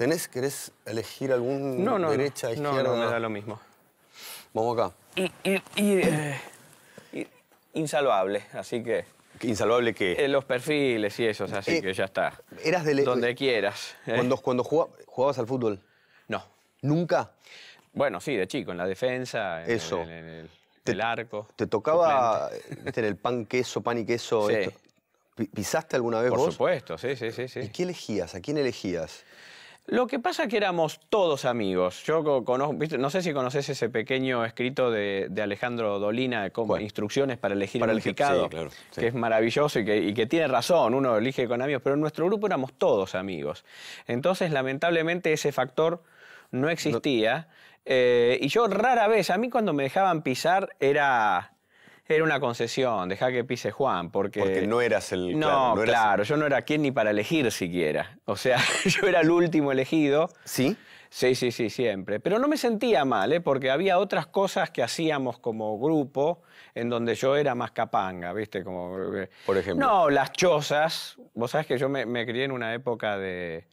¿Tenés, querés elegir algún No, no, derecha, no, izquierda? no, me da lo mismo. Vamos acá. Y, y- y, eh, y- insalvable, así que ¿Qué Insalvable que eh, los perfiles y esos, así Eh, que ya está. eras de... Donde quieras. ¿eh? Cuando, cuando jugaba- jugabas al fútbol, No. ¿nunca Bueno, sí, de chico, en la defensa, en, Eso. en- en el, Te- el arco. te tocaba viste, en el pan queso, pan y queso? Sí. esto? Pi- ¿Pisaste alguna vez Por vos? supuesto, sí, sí, sí, ¿Y sí. qué elegías? ¿A quién elegías? Lo que pasa es que éramos todos amigos. Yo co- conozco, no sé si conoces ese pequeño escrito de, de Alejandro Dolina, ¿Cuál? instrucciones para elegir Para elegir- picado, sí, claro, sí. que es maravilloso y que, y que tiene razón, uno elige con amigos, pero en nuestro grupo éramos todos amigos. Entonces, lamentablemente, ese factor no existía. eh, y yo rara vez, a mí cuando me dejaban pisar era... Era una concesión, deja que pise Juan, porque... Porque no eras el... No, claro, no eras- claro, yo no era quien ni para elegir siquiera. O sea, yo era el último elegido. ¿Sí? Sí, sí, sí, siempre. Pero no me sentía mal, ¿eh? porque había otras cosas que hacíamos como grupo en donde yo era más capanga, ¿viste? Como, eh, Por ejemplo. No, las chozas. Vos sabés que yo me, me crié en una época de,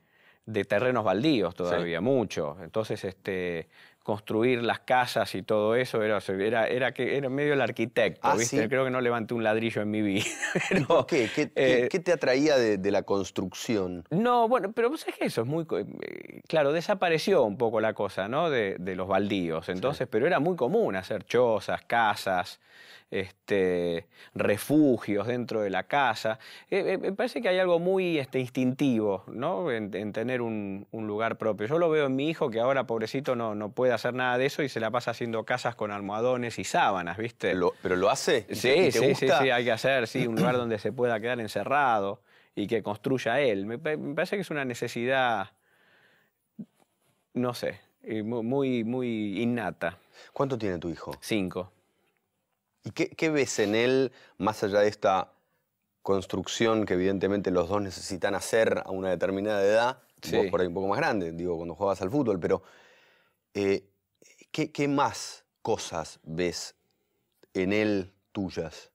de terrenos baldíos todavía, mucho. Entonces, este, construir las casas y todo eso era, era, era, que, era medio el arquitecto, Ah, ¿viste? ¿sí? Creo que no levanté un ladrillo en mi vida. ¿Y Pero, por qué? ¿Qué, qué- eh, qué te atraía de, de la construcción? no, bueno, pero vos sabés que eso es muy... co- eh, Claro, desapareció un poco la cosa, ¿no? De, de los baldíos. Entonces, pero era muy común hacer chozas, casas, este, refugios dentro de la casa. Eh, eh, me parece que hay algo muy este, instintivo, ¿no? En, en tener un, un lugar propio. Yo lo veo en mi hijo que ahora, pobrecito, no, no puede hacer nada de eso y se la pasa haciendo casas con almohadones y sábanas, ¿viste? Lo- ¿Pero lo hace? ¿Y te- Sí, y te sí, sí, gusta? sí, hay que hacer, sí, un lugar donde se pueda quedar encerrado y que construya él. Me, me parece que es una necesidad, no sé, eh, mu- muy, muy innata. ¿Cuánto tiene tu hijo? Cinco. ¿Y qué, qué ves en él, más allá de esta construcción que evidentemente los dos necesitan hacer a una determinada edad? Sí. Vos por ahí un poco más grande, digo, cuando jugabas al fútbol, pero eh, ¿qué, qué más cosas ves en él tuyas?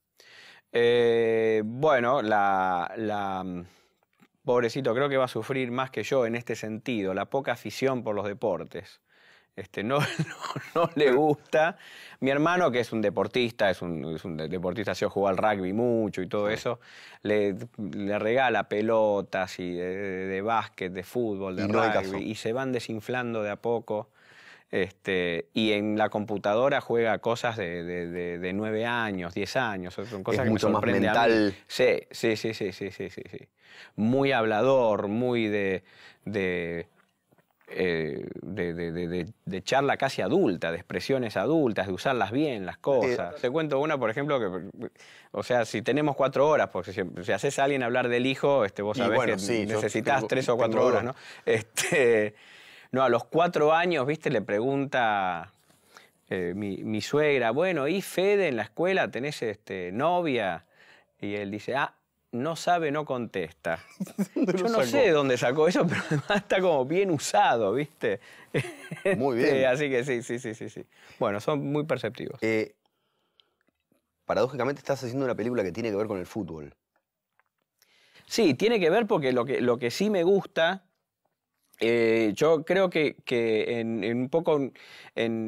Eh, bueno, la, la, mm, pobrecito creo que va a sufrir más que yo en este sentido, la poca afición por los deportes. Este, no, no, no le gusta. Mi hermano, que es un deportista, es un, es un de- deportista, se jugó al rugby mucho y todo eso, le, le regala pelotas y de, de- de básquet, de fútbol, de Y no rugby, y se van desinflando de a poco. Este, y en la computadora juega cosas de, de, de- de 9 años, 10 años. Son cosas que mucho me más a mí. Sí, sí, sí, sí, sí, sí, sí. Muy hablador, muy de, eh, de, de- de- de- charla casi adulta, de expresiones adultas, de usarlas bien, las cosas. Te cuento una, por ejemplo, que, o sea, si tenemos cuatro horas, porque si, si haces a alguien hablar del hijo, este, vos sabés bueno, que sí, necesitas tengo- tres o cuatro horas. ¿no? Este, no, a los cuatro años, viste, le pregunta eh, mi, mi suegra, bueno, ¿y Fede en la escuela tenés este, novia? Y él dice, ah, no sabe, no contesta. ¿Dónde Yo no sé de dónde sacó eso, pero además está como bien usado, ¿viste? Muy Este, bien. así que sí, sí, sí, sí, sí. Bueno, son muy perceptivos. Eh, paradójicamente estás haciendo una película que tiene que ver con el fútbol. Sí, tiene que ver porque lo que, lo que sí me gusta, eh, yo creo que, que en, en un poco en,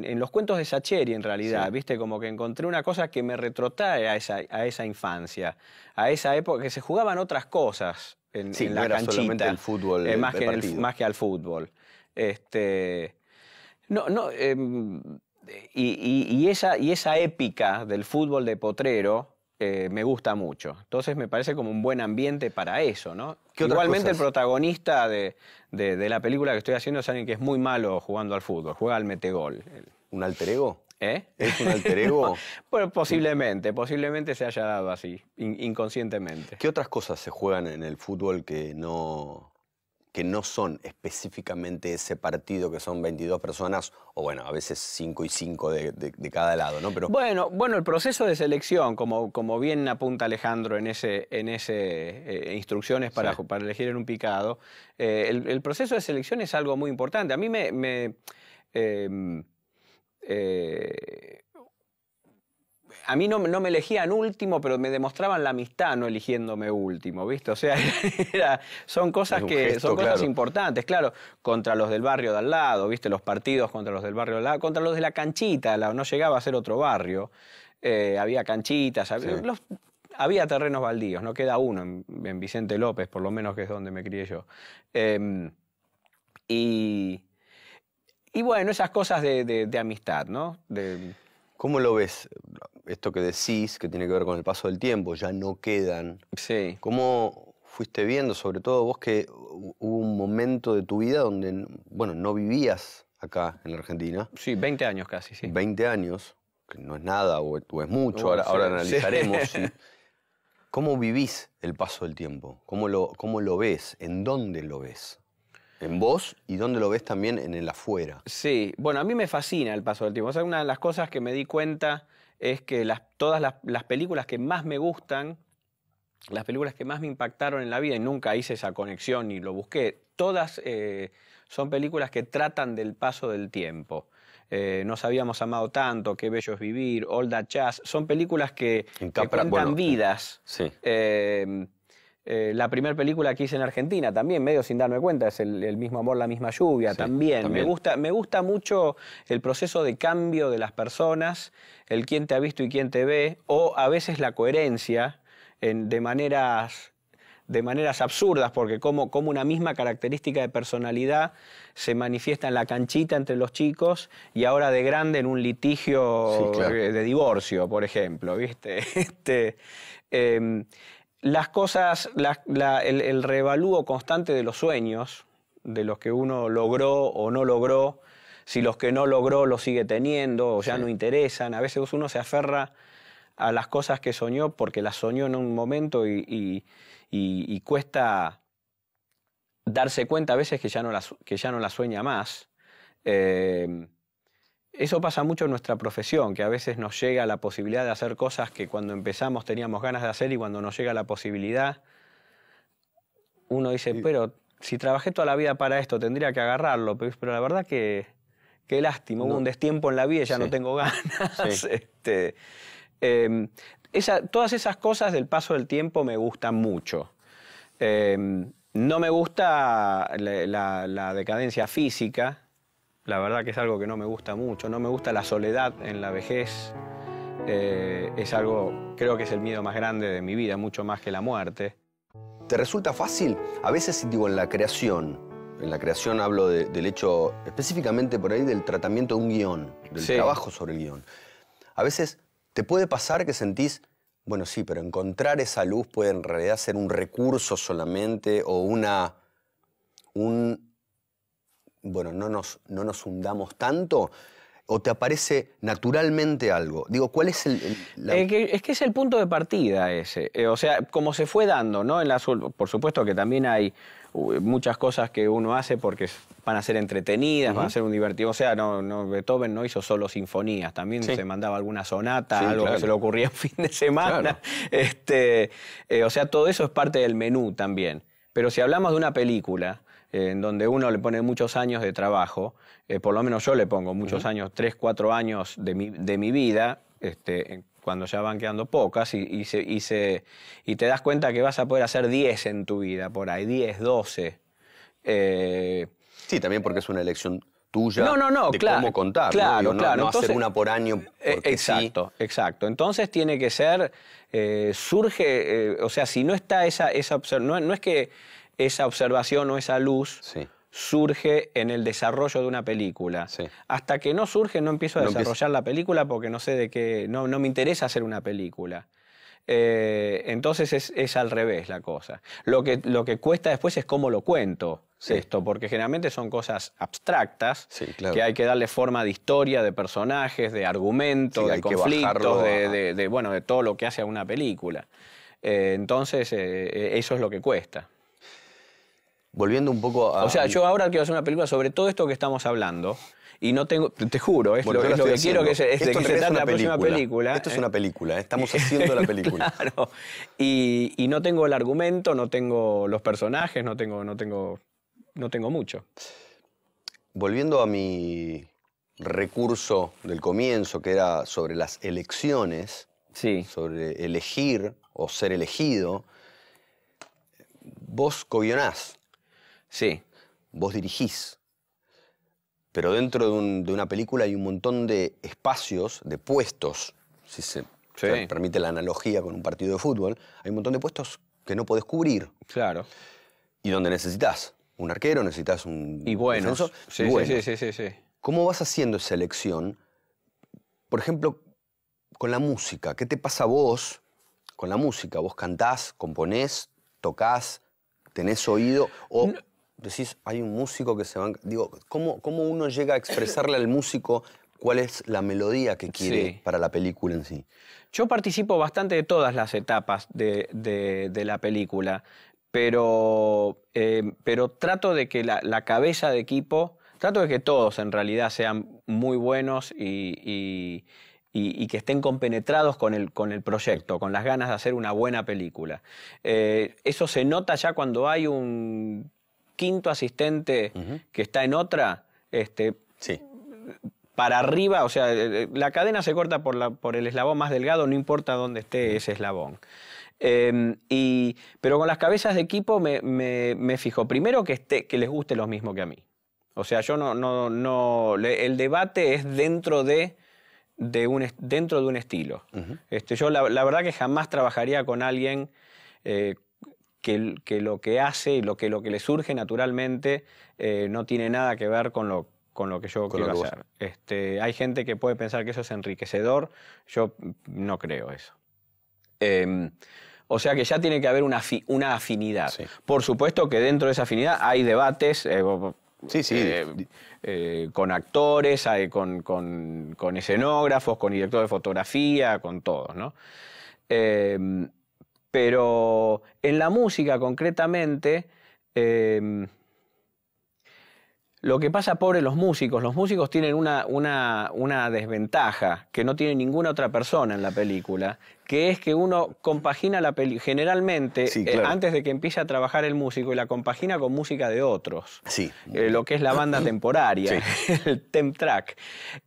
en los cuentos de Sacheri en realidad, Sí. viste, como que encontré una cosa que me retrotrae a esa, a esa infancia, a esa época que se jugaban otras cosas en, Sí, en no la era canchita, solamente el fútbol, eh, el- más, el que el- más que al fútbol. Este, no, no, em, y, y- y esa, y esa épica del fútbol de potrero eh, me gusta mucho. Entonces me parece como un buen ambiente para eso, ¿no? ¿Qué otras Igualmente el protagonista de, de- de la película que estoy haciendo es alguien que es muy malo jugando al fútbol, juega al metegol. ¿Un alter ego? ¿Eh? ¿Es un alter ego? Bueno, posiblemente, posiblemente se haya dado así, in- inconscientemente. ¿Qué otras cosas se juegan en el fútbol que no, que no son específicamente ese partido que son 22 personas, o bueno, a veces 5 y 5 de, de- de cada lado, ¿no? Pero Bueno, bueno, el proceso de selección, como, como bien apunta Alejandro en ese, en ese eh, instrucciones para, Sí. para elegir en un picado, eh, el, el proceso de selección es algo muy importante. A mí me, me, eh, eh, a mí no, no, me elegían último, pero me demostraban la amistad no eligiéndome último, ¿viste? O sea, era, son cosas que son cosas importantes, claro, contra los del barrio de al lado, ¿viste? Los partidos contra los del barrio de al lado, contra los de la canchita, no llegaba a ser otro barrio. Eh, había canchitas, había, terrenos baldíos, no queda uno en, Vicente López, por lo menos que es donde me crié yo. Em, y, y bueno, esas cosas de, amistad, ¿no? ¿Cómo lo ves? Esto que decís, que tiene que ver con el paso del tiempo, ya no quedan. Sí. ¿Cómo fuiste viendo, sobre todo vos, que hubo un momento de tu vida donde, bueno, no vivías acá en Argentina? Sí, 20 años casi, sí. 20 años, que no es nada o, es mucho, ahora, ahora, analizaremos. ¿Cómo vivís el paso del tiempo? ¿Cómo lo, ¿Cómo lo ves? ¿En dónde lo ves? En vos y dónde lo ves también en el afuera. Sí, bueno, a mí me fascina el paso del tiempo. O sea, una de las cosas que me di cuenta es que las, todas las, películas que más me gustan, las películas que más me impactaron en la vida, y nunca hice esa conexión ni lo busqué, todas eh, son películas que tratan del paso del tiempo. Eh, Nos habíamos amado tanto, Qué bello es vivir, All That Jazz, son películas que, que cuentan vidas. Sí. Eh, eh, la primera película que hice en Argentina, también medio sin darme cuenta, es el, mismo amor, la misma lluvia, también. Me, gusta, me gusta mucho el proceso de cambio de las personas, el quién te ha visto y quién te ve, o a veces la coherencia de, maneras, de maneras absurdas, porque como, como una misma característica de personalidad se manifiesta en la canchita entre los chicos y ahora de grande en un litigio de divorcio, por ejemplo, ¿viste? Este, em, las cosas, el, revalúo constante de los sueños, de los que uno logró o no logró, si los que no logró los sigue teniendo o ya no interesan. A veces uno se aferra a las cosas que soñó porque las soñó en un momento y, cuesta darse cuenta a veces que ya no las, que ya no la sueña más. Eh, eso pasa mucho en nuestra profesión, que a veces nos llega la posibilidad de hacer cosas que cuando empezamos teníamos ganas de hacer y cuando nos llega la posibilidad, uno dice, pero si trabajé toda la vida para esto, tendría que agarrarlo, pero la verdad que qué lástima, hubo un destiempo en la vida y ya no tengo ganas. Este, em, todas esas cosas del paso del tiempo me gustan mucho. Em, no me gusta la decadencia física, la verdad que es algo que no me gusta mucho. No me gusta la soledad en la vejez. Eh, es algo, creo que es el miedo más grande de mi vida, mucho más que la muerte. ¿Te resulta fácil? A veces, digo, en la creación, en la creación hablo del hecho específicamente por ahí del tratamiento de un guion, del trabajo sobre el guion. A veces te puede pasar que sentís, bueno, sí, pero encontrar esa luz puede en realidad ser un recurso solamente o una, un, bueno, no nos, no nos hundamos tanto? ¿O te aparece naturalmente algo? Digo, ¿cuál es el...? es, que, es el punto de partida ese. Eh, o sea, como se fue dando, ¿no? En la, por supuesto que también hay muchas cosas que uno hace porque van a ser entretenidas, van a ser un divertido. O sea, no, no, Beethoven no hizo solo sinfonías, también se mandaba alguna sonata, algo que se le ocurría un fin de semana. Este, eh, o sea, todo eso es parte del menú también. Pero si hablamos de una película, en donde uno le pone muchos años de trabajo, eh, por lo menos yo le pongo muchos años, tres, cuatro años de mi, de mi vida, este, cuando ya van quedando pocas, y, y, se, y, te das cuenta que vas a poder hacer 10 en tu vida, por ahí, 10, 12. Eh, sí, también porque es una elección tuya no, no, no, de claro, cómo contar. Claro, ¿no? claro. No, hacer una por año eh, Exacto, exacto. Entonces tiene que ser, surge, o sea, si no está esa, esa no, no es que esa observación o esa luz surge en el desarrollo de una película. Hasta que no surge no empiezo a desarrollar la película porque no sé de qué, no, no me interesa hacer una película. Eh, entonces es, al revés la cosa. Lo que, lo que cuesta después es cómo lo cuento esto, porque generalmente son cosas abstractas que hay que darle forma de historia, de personajes, de argumentos, de conflictos, de, bueno, de todo lo que hace a una película. Eh, entonces eh, eso es lo que cuesta. Volviendo un poco a... O sea, yo ahora quiero hacer una película sobre todo esto que estamos hablando. Y no tengo, te juro, es lo, que quiero que, se, es de que se trate la próxima película. Esto es una película, estamos haciendo la película. claro. Y, y, no tengo el argumento, no tengo los personajes, no tengo, no tengo, no tengo mucho. Volviendo a mi recurso del comienzo, que era sobre las elecciones, sí. sobre elegir o ser elegido, vos co-guionás, Sí, vos dirigís. Pero dentro de, un- de una película hay un montón de espacios, de puestos, si se Sí. permite la analogía con un partido de fútbol, hay un montón de puestos que no podés cubrir claro. y donde necesitas un arquero, necesitas un Y buenos. Sí, y buenos. sí, sí, sí, sí. ¿Cómo vas haciendo esa elección? Por ejemplo, con la música. ¿Qué te pasa a vos con la música? ¿Vos cantás, componés, tocás, tenés oído? ¿O decís, hay un músico que se va... Digo, ¿cómo, cómo uno llega a expresarle al músico cuál es la melodía que quiere Sí. para la película en sí? Yo participo bastante de todas las etapas de, de- de la película, pero, eh, pero trato de que la, la cabeza de equipo, trato de que todos en realidad sean muy buenos y, y- y- y que estén compenetrados con el, con el proyecto, con las ganas de hacer una buena película. Eh, eso se nota ya cuando hay un quinto asistente que está en otra, este, Sí. para arriba, o sea, eh, eh, la cadena se corta por, la- por el eslabón más delgado, no importa dónde esté ese eslabón. Eh, y, pero con las cabezas de equipo me, me- me fijo, primero que, esté, que les guste lo mismo que a mí. O sea, yo no, no, no, el debate es dentro de, de un, dentro de un estilo. este, yo la, la verdad que jamás trabajaría con alguien eh, que, que lo que hace y lo que, lo que le surge naturalmente eh, no tiene nada que ver con lo, con lo que yo Con quiero que hacer. Este, hay gente que puede pensar que eso es enriquecedor, yo no creo eso. Eh, o sea que ya tiene que haber una, una afinidad. Sí. Por supuesto que dentro de esa afinidad hay debates. eh, Sí, sí. eh, con actores, con, con- con escenógrafos, con director de fotografía, con todos, ¿no? Pero en la música concretamente, eh, lo que pasa, pobre, los músicos, los músicos tienen una- una desventaja que no tiene ninguna otra persona en la película, que es que uno compagina la película, generalmente, Sí, eh, antes de que empiece a trabajar el músico, y la compagina con música de otros. Sí. Eh, lo que es la banda temporaria, el temp track.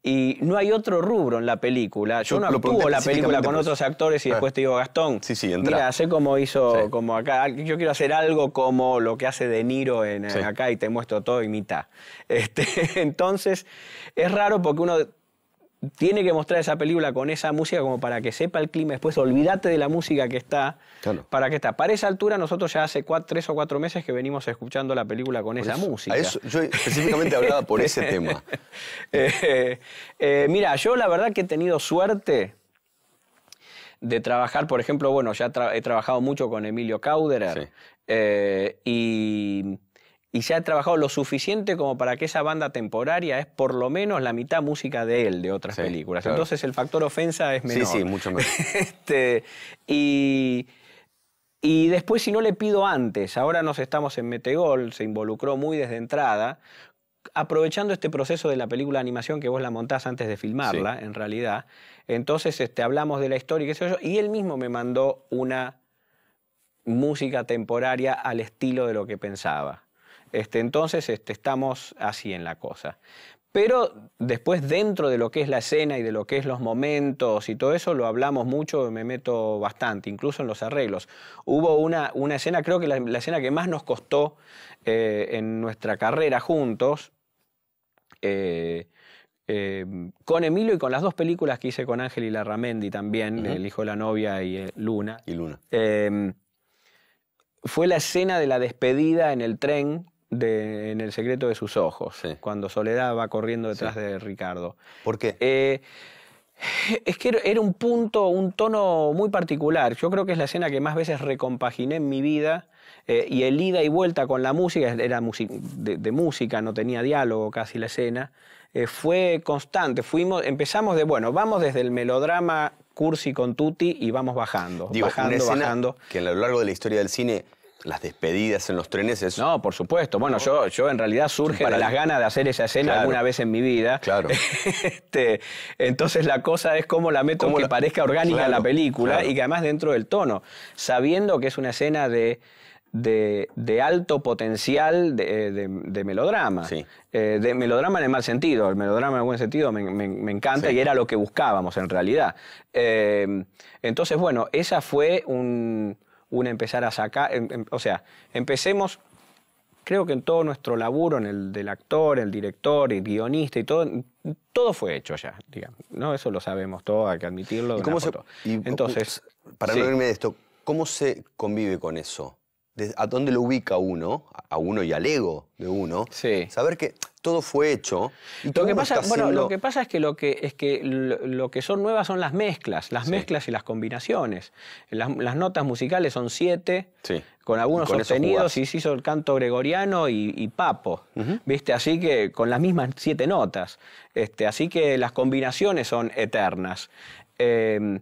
Y no hay otro rubro en la película. Yo Yo no actúo la película con por otros actores y Ah. después te digo, Gastón, Sí, sí, entra. mira, sé cómo hizo, como acá, yo quiero hacer algo como lo que hace De Niro en, acá y te muestro todo y mitad. Este, entonces, es raro porque uno tiene que mostrar esa película con esa música como para que sepa el clima. Después, olvídate de la música que está. Claro. Para que está. Para esa altura, nosotros ya hace tres o cuatro meses que venimos escuchando la película con Por esa eso- música. a eso- yo específicamente hablaba por ese tema. Eh, eh, mira, yo la verdad que he tenido suerte de trabajar, por ejemplo, bueno, ya tra- he trabajado mucho con Emilio Cauderer Sí. eh, y, y ya he trabajado lo suficiente como para que esa banda temporaria es por lo menos la mitad música de él, de otras Sí, películas. claro. Entonces el factor ofensa es Sí, menor. sí, mucho menos. Este, y, y después, si no le pido antes, ahora nos estamos en Metegol, se involucró muy desde entrada, aprovechando este proceso de la película de animación que vos la montás antes de filmarla, en realidad. Entonces este, hablamos de la historia y qué sé yo, y él mismo me mandó una música temporaria al estilo de lo que pensaba. Este, entonces este, estamos así en la cosa. Pero después dentro de lo que es la escena y de lo que es los momentos y todo eso lo hablamos mucho, me meto bastante, incluso en los arreglos. Hubo una, una escena, creo que la, la escena que más nos costó eh, en nuestra carrera juntos, eh, eh, con Emilio y con las dos películas que hice con Ángel y Larramendi también. El hijo de la novia y Luna, Y Luna. fue la escena de la despedida en el tren de, en El secreto de sus ojos, Sí. cuando Soledad va corriendo detrás de Ricardo. ¿Por qué? Eh, es que era- un punto, un tono muy particular. Yo creo que es la escena que más veces recompaginé en mi vida. eh, y el ida y vuelta con la música, era de, de música, no tenía diálogo casi la escena. eh, fue constante. Fuimos, empezamos de, bueno, vamos desde el melodrama cursi con Tutti y vamos bajando, Digo, bajando, una escena bajando. que a lo largo de la historia del cine, las despedidas en los trenes es... No, por supuesto. Bueno, yo, yo en realidad surge de Para- las ganas de hacer esa escena Claro. alguna vez en mi vida. Claro. Este, entonces la cosa es cómo la meto Cómo que la- parezca orgánica Claro, la película claro. y que además dentro del tono, sabiendo que es una escena de, de, alto potencial de, melodrama. Eh, de melodrama en el mal sentido. El melodrama en el buen sentido me, encanta y era lo que buscábamos en realidad. Eh, entonces, bueno, esa fue un, empezar a sacar. Em, em, o sea, empecemos. Creo que en todo nuestro laburo, en el del actor, el director, el guionista y todo, todo fue hecho ya, digamos. ¿no? Eso lo sabemos todo, hay que admitirlo. Entonces, para no irme de esto, ¿cómo se convive con eso? A dónde lo ubica uno, a uno y al ego de uno, saber que todo fue hecho. Y lo, que pasa, bueno, lo que pasa es que lo que, es que lo que son nuevas son las mezclas, las mezclas y las combinaciones. Las, notas musicales son siete, con algunos sostenidos, y se hizo el canto gregoriano y, papo, ¿viste? Así que con las mismas siete notas. Este, así que las combinaciones son eternas. Em,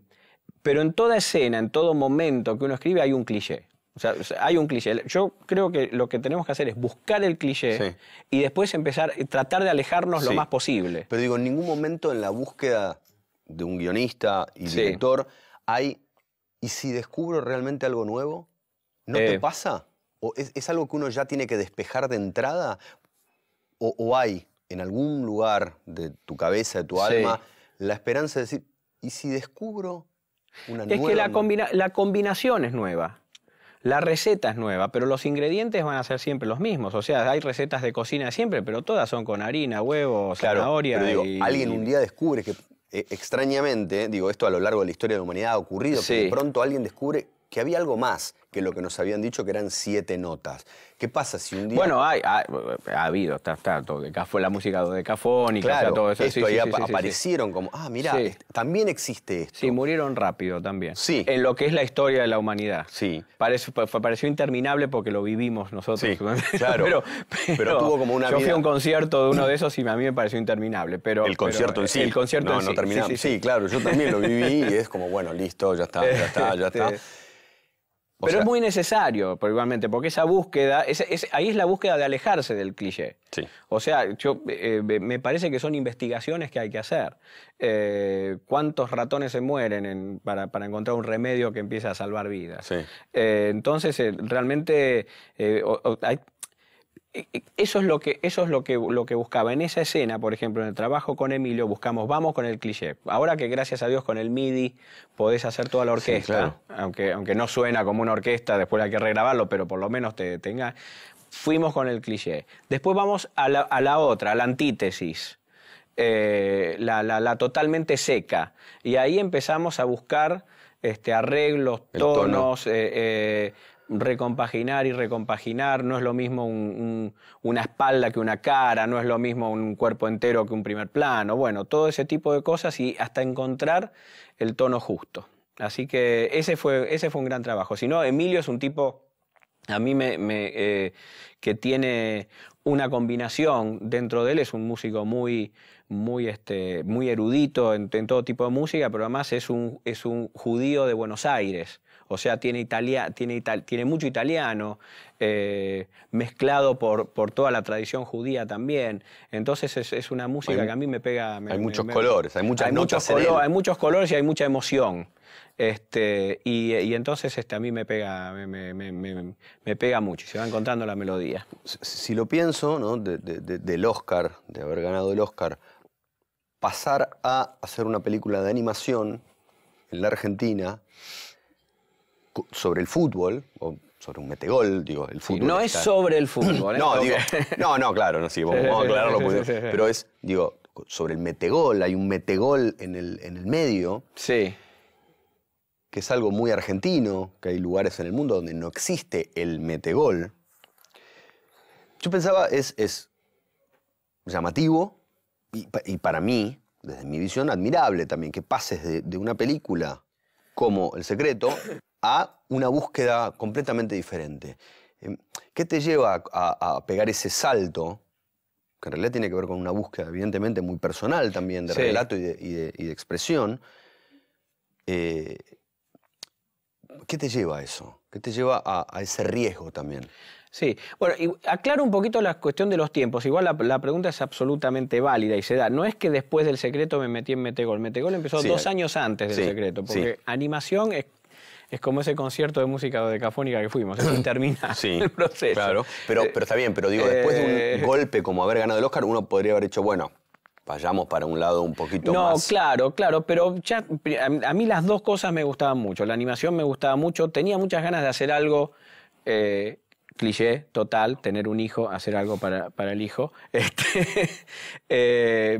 pero en toda escena, en todo momento que uno escribe hay un cliché. O sea, hay un cliché. Yo creo que lo que tenemos que hacer es buscar el cliché y después empezar, a tratar de alejarnos lo más posible. Pero digo, en ningún momento en la búsqueda de un guionista y director hay, ¿y si descubro realmente algo nuevo? ¿No te eh. pasa? ¿O es, algo que uno ya tiene que despejar de entrada? ¿O, hay en algún lugar de tu cabeza, de tu alma, la esperanza de decir, ¿y si descubro una nueva? Es que la, la combinación es nueva. La receta es nueva, pero los ingredientes van a ser siempre los mismos. O sea, hay recetas de cocina siempre, pero todas son con harina, huevos, zanahoria. Pero digo, alguien un día descubre que eh, extrañamente, digo, esto a lo largo de la historia de la humanidad ha ocurrido, que de pronto alguien descubre que había algo más que lo que nos habían dicho que eran siete notas. ¿Qué pasa si un día... Bueno, hay, ha, habido, está, está todo, fue la música dodecafónica, claro, todo eso. Esto ahí aparecieron como, ah, mira, también existe esto. Sí, murieron rápido también. Sí. En lo que es la historia de la humanidad. Sí. Parece, pareció interminable porque lo vivimos nosotros. Sí, claro. pero, pero, tuvo como una Yo fui a un concierto de uno de esos y a mí me pareció interminable, pero... El concierto en sí. El concierto no, en no terminamos. Sí, claro, yo también lo viví y es como, bueno, listo, ya está, ya está, ya está. Pero es muy necesario, igualmente, porque esa búsqueda, ahí es la búsqueda de alejarse del cliché. Sí. O sea, yo, eh, me parece que son investigaciones que hay que hacer. Eh, ¿Cuántos ratones se mueren para, encontrar un remedio que empiece a salvar vidas? Sí. Eh, entonces, realmente hay, eso es lo que eso es lo que lo que buscaba. En esa escena por ejemplo en el trabajo con Emilio buscamos vamos con el cliché. Ahora que gracias a Dios con el MIDI podés hacer toda la orquesta aunque aunque no suena como una orquesta después hay que regrabarlo pero por lo menos te tenga fuimos con el cliché. Después vamos a la, otra a la antítesis. Eh, la, totalmente seca. Y ahí empezamos a buscar este, arreglos, tonos, eh, eh, recompaginar y recompaginar, no es lo mismo una espalda que una cara, no es lo mismo un cuerpo entero que un primer plano, bueno, todo ese tipo de cosas y hasta encontrar el tono justo. Así que ese fue, ese fue un gran trabajo. Si no, Emilio es un tipo, a mí me, eh, que tiene una combinación dentro de él, es un músico muy, muy, este, muy erudito en, todo tipo de música, pero además es un, es un judío de Buenos Aires o sea, tiene, tiene, tiene mucho italiano, eh, mezclado por, por, toda la tradición judía también. Entonces es, una música que a mí me pega. hay muchos colores, hay muchas notas Hay muchos colores y hay mucha emoción. Este, y, entonces este, a mí me pega, me, pega mucho y se va encontrando la melodía. Si, lo pienso, ¿no? del Oscar, de haber ganado el Oscar, pasar a hacer una película de animación en la Argentina sobre el fútbol, o sobre un metegol, digo, el fútbol. no es sobre el fútbol. ¿eh? no, digo, no, no, claro, no, sí, vamos, a aclararlo, pero es, digo, sobre el metegol, hay un metegol en el, en el medio. Sí. Que es algo muy argentino, que hay lugares en el mundo donde no existe el metegol. Yo pensaba, es, es llamativo y, y, para mí, desde mi visión, admirable también que pases de, de una película como El Secreto a una búsqueda completamente diferente. Em, ¿Qué te lleva a, pegar ese salto, que en realidad tiene que ver con una búsqueda evidentemente muy personal también de relato y de, expresión? Eh, ¿Qué te lleva a eso? ¿Qué te lleva a, ese riesgo también? Sí, bueno, y aclaro un poquito la cuestión de los tiempos. Igual la, pregunta es absolutamente válida y se da. No es que después del secreto me metí en Metegol. Metegol empezó dos años antes del secreto, porque animación es es como ese concierto de música decafónica que fuimos, es interminable sí, el proceso. Claro, pero, pero está bien, pero digo, después de un eh, golpe como haber ganado el Oscar, uno podría haber dicho, bueno, vayamos para un lado un poquito más. No, claro, claro, pero ya, a mí las dos cosas me gustaban mucho. La animación me gustaba mucho, tenía muchas ganas de hacer algo. Eh, cliché total, tener un hijo, hacer algo para, el hijo. Este, eh,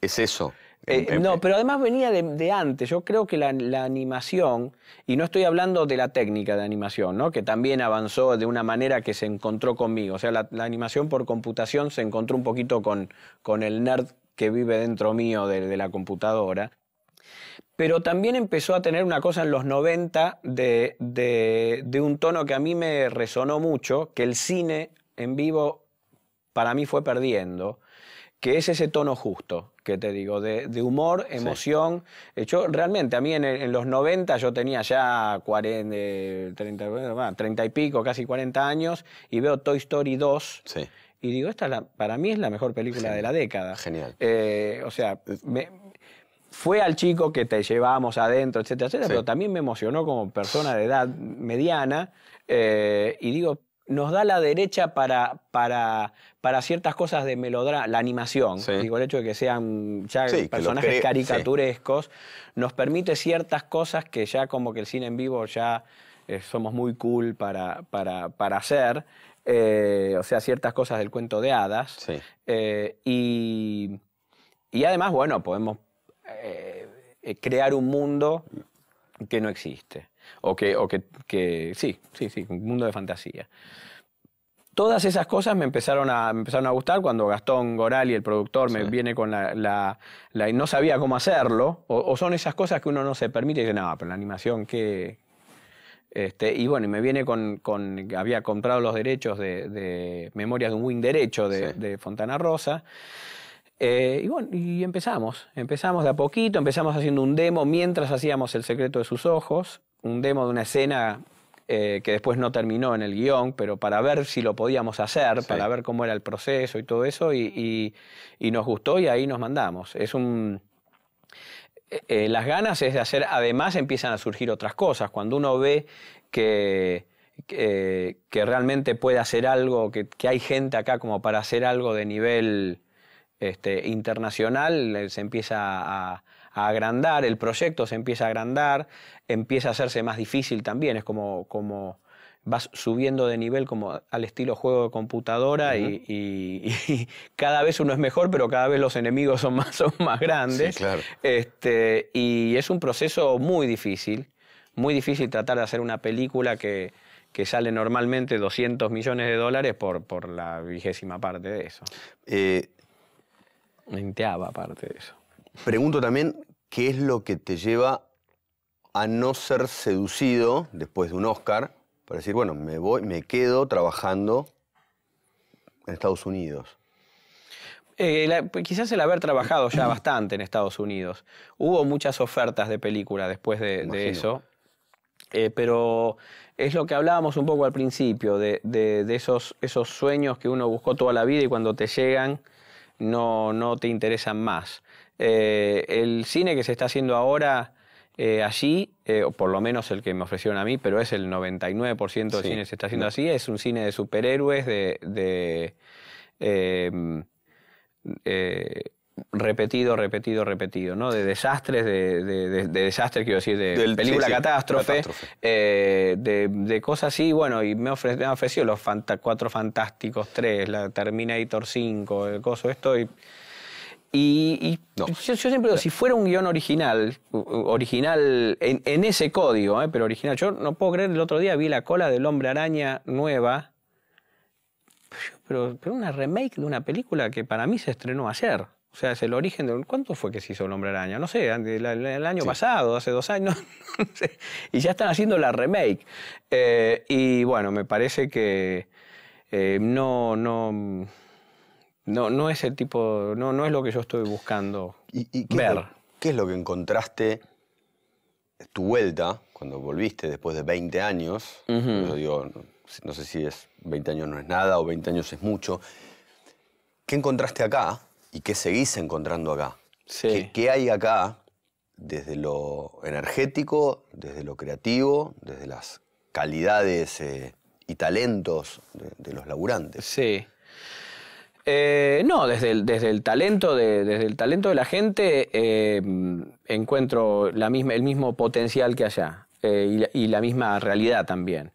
es eso. Eh, no, pero además venía de, antes. Yo creo que la, animación, y no estoy hablando de la técnica de animación, ¿no? que también avanzó de una manera que se encontró conmigo. O sea, la, animación por computación se encontró un poquito con, con el nerd que vive dentro mío de, la computadora. Pero también empezó a tener una cosa en los 90 de, de un tono que a mí me resonó mucho, que el cine en vivo para mí fue perdiendo que es ese tono justo, que te digo, de, humor, emoción. Eh, yo realmente, a mí en, los 90 yo tenía ya 40, 30, 30, y pico, casi 40 años, y veo Toy Story 2. Y digo, esta para mí es la mejor película de la década. Genial. Eh, o sea, fue al chico que te llevamos adentro, etcétera, etcétera, pero también me emocionó como persona de edad mediana. Eh, y digo, nos da la derecha para, para, para ciertas cosas de melodrama, la animación, digo, el hecho de que sean ya personajes caricaturescos, nos permite ciertas cosas que ya como que el cine en vivo ya eh, somos muy cool para, para, para hacer, eh, o sea, ciertas cosas del cuento de hadas. Eh, y, y, además, bueno, podemos crear un mundo que no existe. O que, o que, que, sí, sí, sí, un mundo de fantasía. Todas esas cosas me empezaron a, empezaron a gustar cuando Gastón Gorali, el productor, me viene con la, la, y no sabía cómo hacerlo, o, son esas cosas que uno no se permite y dice, no, pero la animación, ¿qué? Este, y bueno, y me viene con, con había comprado los derechos de, de Memorias de un Wing Derecho de, de Fontana Rosa. Eh, y bueno, y empezamos, empezamos de a poquito, empezamos haciendo un demo mientras hacíamos El secreto de sus ojos, un demo de una escena eh, que después no terminó en el guion, pero para ver si lo podíamos hacer, para ver cómo era el proceso y todo eso, y, nos gustó y ahí nos mandamos. Es un... Eh, las ganas es de hacer, además empiezan a surgir otras cosas. Cuando uno ve que, que, realmente puede hacer algo, que, que hay gente acá como para hacer algo de nivel este, internacional eh, se empieza a, agrandar, el proyecto se empieza a agrandar, empieza a hacerse más difícil también, es como, como vas subiendo de nivel como al estilo juego de computadora y, cada vez uno es mejor, pero cada vez los enemigos son más, son más grandes. este, y es un proceso muy difícil, muy difícil tratar de hacer una película que, que sale normalmente 200 millones de dólares por, por la vigésima parte de eso. Eh, Menteaba aparte de eso. Pregunto también, ¿qué es lo que te lleva a no ser seducido después de un Oscar para decir, bueno, me voy, me quedo trabajando en Estados Unidos? Eh, pues, quizás el haber trabajado ya bastante en Estados Unidos. Hubo muchas ofertas de película después de, eso, eh, pero es lo que hablábamos un poco al principio, de, de, esos, esos sueños que uno buscó toda la vida y cuando te llegan no, no te interesan más. Eh, el cine que se está haciendo ahora eh, allí, eh, o por lo menos el que me ofrecieron a mí, pero es el 99% del cine que se está haciendo así, es un cine de superhéroes, de, de em, repetido, repetido, repetido, ¿no? De desastres, de, de, desastres, quiero decir, de película catástrofe, eh, de, cosas así, bueno, y me, ofre, ofreció los Cuatro Fantásticos 3, la Terminator 5, el coso, esto, y, y, yo, siempre digo, si fuera un guion original, original en, ese código, ¿eh? pero original, yo no puedo creer, el otro día vi la cola del Hombre Araña nueva, pero, pero una remake de una película que para mí se estrenó ayer. O sea, es el origen de... ¿Cuánto fue que se hizo el Hombre Araña? No sé, el, año pasado, hace dos años, no sé. Y ya están haciendo la remake. Eh, y bueno, me parece que eh, no, no, no, no es el tipo... No, no es lo que yo estoy buscando ¿Y, qué ver. Es lo, ¿Qué es lo que encontraste tu vuelta, cuando volviste después de 20 años? Yo digo, no, no sé si es 20 años no es nada o 20 años es mucho. ¿Qué encontraste acá? y qué seguís encontrando acá. ¿Qué, hay acá desde lo energético, desde lo creativo, desde las calidades eh, y talentos de, los laburantes. Sí. Eh, no, desde el, talento de, desde el talento de la gente eh, encuentro el mismo potencial que allá y, la, misma realidad también.